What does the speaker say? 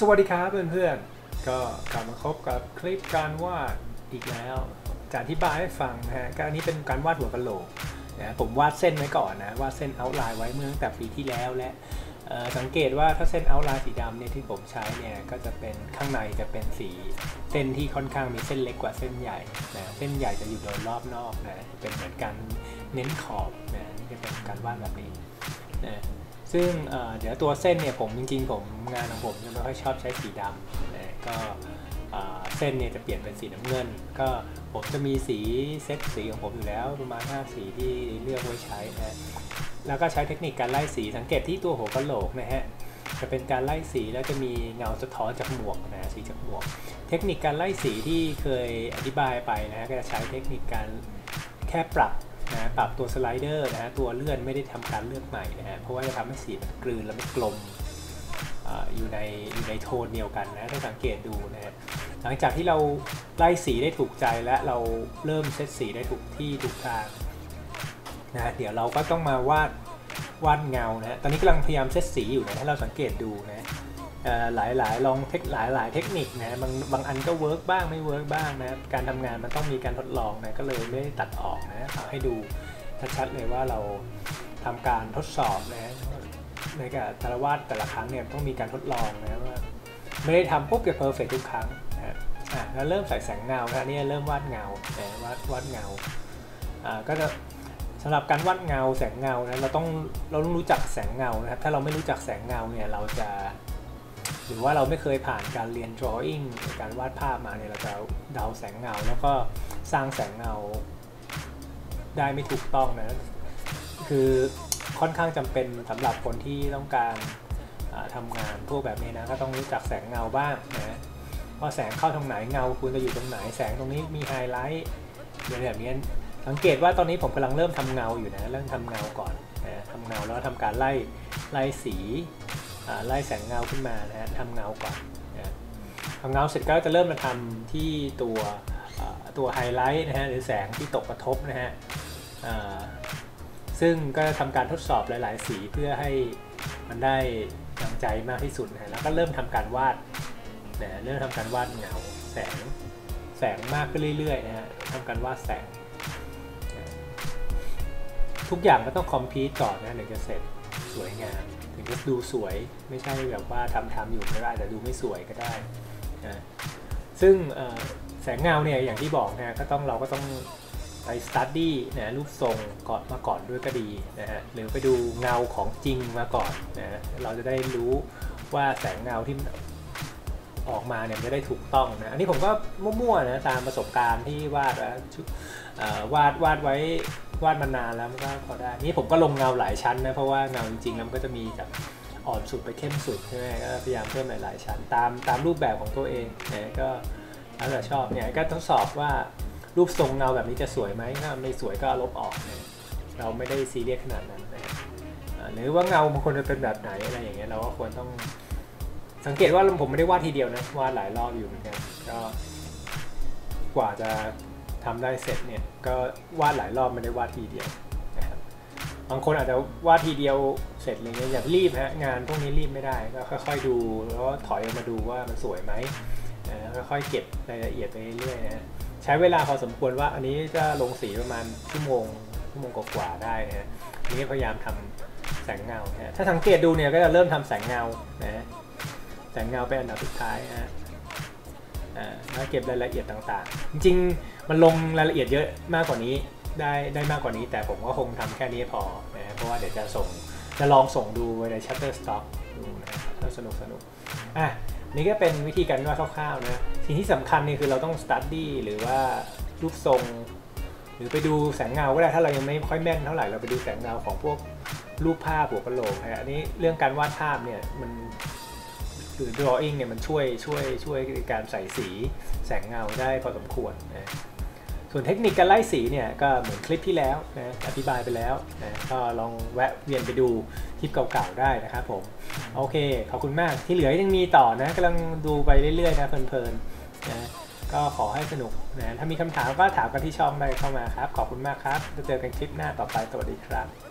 สวัสดีครับเพื่อนๆ ก็กลับมาพบกับคลิปการวาดอีกแล้วจะอธิบายให้ฟังนะฮะก็อันนี้เป็นการวาดหัวกะโหลกนะผมวาดเส้นไว้ก่อนนะวาดเส้นเอาท์ไลน์ไว้เมื่อตั้งแต่ปีที่แล้วและสังเกตว่าถ้าเส้นเอาท์ไลน์สีดำเนี่ยที่ผมใช้เนี่ยก็จะเป็นข้างในจะเป็นสีเส้นที่ค่อนข้างมีเส้นเล็กกว่าเส้นใหญ่นะเส้นใหญ่จะอยู่โดยรอบนอกนะเป็นเหมือนการเน้นขอบนะนี่จะเป็นการวาดแบบนี้ ซึ่งเอ่อเดี๋ยวตัวเส้นเนี่ยผมจริงๆผมงานของผมจะไม่ค่อยชอบใช้สีดำนะก็เส้นเนี่ยจะเปลี่ยนเป็นสีน้ำเงิน ก็ผมจะมีสีเซตสีของผมอยู่แล้วประมาณ5สีที่เลือกไว้ใช้นะแล้วก็ใช้เทคนิคการไล่สีสังเกตที่ตัวหัวกะโหลกนะฮะจะเป็นการไล่สีแล้วจะมีเงาสะท้อนจากหมวกนะสีจากหมวก เทคนิคการไล่สีที่เคยอธิบายไปนะฮะก็จะใช้เทคนิคการแค่ปรับ นะปรับตัว slider นะฮะตัวเลื่อนไม่ได้ทำการเลือกใหม่นะฮะเพราะว่าจะทำให้สีมันกลืนแล้วไม่กลมอยู่ในอยู่ในโทนเดียวกันนะถ้าสังเกตดูนะฮะหลังจากที่เราไล่สีได้ถูกใจและเราเริ่มเซตสีได้ถูกที่ถูกทางนะเดี๋ยวเราก็ต้องมาวาดวาดเงานะฮะตอนนี้กำลังพยายามเซตสีอยู่นะถ้าเราสังเกตดูนะ หลายหลายลองเทคหลายหลายเทคนิคนะบางบางอันก็ work บ้างไม่ work บ้างนะการทำงานมันต้องมีการทดลองนะก็เลยไม่ได้ตัดออกนะเอาให้ดูชัดๆเลยว่าเราทำการทดสอบนะในการแต่ละวาดแต่ละครั้งเนี่ยต้องมีการทดลองนะว่าไม่ได้ทำปุ๊บจะเพอร์เฟกทุกครั้งนะอะแล้วเริ่มใส่แสงเงานะนี่เริ่มวาดเงานะวาดวาดเงาอ่าก็จะสำหรับการวาดเงาแสงเงานะเราต้องเราต้องรู้จักแสงเงานะครับถ้าเราไม่รู้จักแสงเงาเนี่ยเราจะ หรือว่าเราไม่เคยผ่านการเรียน drawing การวาดภาพมาเนี่ยเราจะเดาแสงเงา แล้วก็สร้างแสงเงาได้ไม่ถูกต้องนะคือค่อนข้างจำเป็นสำหรับคนที่ต้องการอ่าทำงานพวกแบบนี้นะก็ต้องรู้จักแสงเงาบ้างนะว่าแสงเข้าตรงไหนเงาควรจะอยู่ตรงไหนแสงตรงนี้มีไฮไลท์อะไรแบบนี้สังเกตว่าตอนนี้ผมกำลังเริ่มทำเงาอยู่นะเริ่มทำเงาก่อนนะทำเงาแล้วทำการไล่ไล่สี ไล่แสงเงาขึ้นมานะฮะทำเงาก่อนนะทำเงาเสร็จก็จะเริ่มมาทำที่ตัวตัวไฮไลท์นะฮะหรือแสงที่ตกกระทบนะฮะซึ่งก็ทำการทดสอบหลาย ๆ สีเพื่อให้มันได้ดังใจมากที่สุดนะะแล้วก็เริ่มทำการวาดนะเริ่มทำการวาดเงาแสงแสงมากขึ้นเรื่อย ๆ นะฮะทำการวาดแสง ทุกอย่างก็ต้องคอมพิวต์ก่อนนะถึงจะเสร็จ สวยงามถึงจะดูสวยไม่ใช่แบบว่าทำทำอยู่ก็ได้แต่ดูไม่สวยก็ได้นะซึ่งแสงเงาเนี่ยอย่างที่บอกนะก็ต้องเราก็ต้องไปสตัดดี้นะรูปทรงก่อนมาก่อนด้วยก็ดีนะฮะหรือไปดูเงาของจริงมาก่อนนะเราจะได้รู้ว่าแสงเงาที่ออกมาเนี่ยจะได้ถูกต้องนะอันนี้ผมก็มั่วๆนะตามประสบการณ์ที่วาดแล้ววาดวาดไว้ วาดมานานแล้วมันก็พอได้ นี่ผมก็ลงเงาหลายชั้นนะ เพราะว่าเงาจริงๆแล้วมันก็จะมีจากอ่อนสุดไปเข้มสุดใช่ไหมก็พยายามเพิ่มหลายๆชั้นตามตามรูปแบบของตัวเองนะก็แล้วแต่ชอบเนี่ยก็ทดสอบว่ารูปทรงเงาแบบนี้จะสวยไหมถ้าไม่สวยก็ลบออกนะเราไม่ได้ซีเรียสขนาดนั้นนะหรือว่าเงาบางคนจะเป็นแบบไหนอะไรอย่างเงี้ยเราก็ควรต้องสังเกตว่าผมไม่ได้วาดทีเดียวนะวาดหลายรอบอยู่เหมือนกันก็กว่าจะ ทำได้เสร็จเนี่ยก็วาดหลายรอบไม่ได้วาดทีเดียวนะครับบางคนอาจจะวาดทีเดียวเสร็จอะไรเงี้ยอย่ารีบฮะงานพวกนี้รีบไม่ได้ก็ค่อย ๆ ดูแล้วก็ถอยออกมาดูว่ามันสวยไหมนะค่อยๆเก็บรายละเอียดไปเรื่อยๆนะใช้เวลาพอสมควรว่าอันนี้จะลงสีประมาณชั่วโมงชั่วโมงกว่าๆได้นะนี้พยายามทำแสงเงานะฮะถ้าสังเกตดูเนี่ยก็จะเริ่มทำแสงเงานะแสงเงาเป็นอันดับสุดท้ายนะฮะ แล้วเก็บรายละเอียดต่างๆ จริงๆ มันลงรายละเอียดเยอะมากกว่านี้ได้ได้มากกว่านี้ แต่ผมก็คงทำแค่นี้พอนะเพราะว่าเดี๋ยวจะส่งจะลองส่งดูใน Shutterstock ดูนะครับถ้าสนุกสนุกอะนี่ก็เป็นวิธีการวาดคร่าวๆนะสิ่งที่สำคัญนี่คือเราต้อง study หรือว่ารูปทรง หรือไปดูแสงเงาก็ได้ถ้าเรายังไม่ค่อยแม่นเท่าไหร่เราไปดูแสงเงาของพวกรูปภาพหัวกะโหลกนะฮะอันนี้เรื่องการวาดภาพเนี่ยมัน หรือ drawing เนี่ยมันช่วยช่วยช่วยการใส่สีแสงเงาได้พอสมควรนะส่วนเทคนิคการไล่สีเนี่ยก็เหมือนคลิปที่แล้วนะอธิบายไปแล้วนะก็ลองแวะเวียนไปดูคลิปเก่าๆได้นะครับผม โอเค ขอบคุณมากที่เหลือยังมีต่อนะกำลังดูไปเรื่อยๆนะเพลินๆนะก็ขอให้สนุกนะถ้ามีคำถามก็ถามกันที่ช่องได้เข้ามาครับ ขอบคุณมากครับจะเจอกันคลิปหน้าต่อไปสวัสดีครับ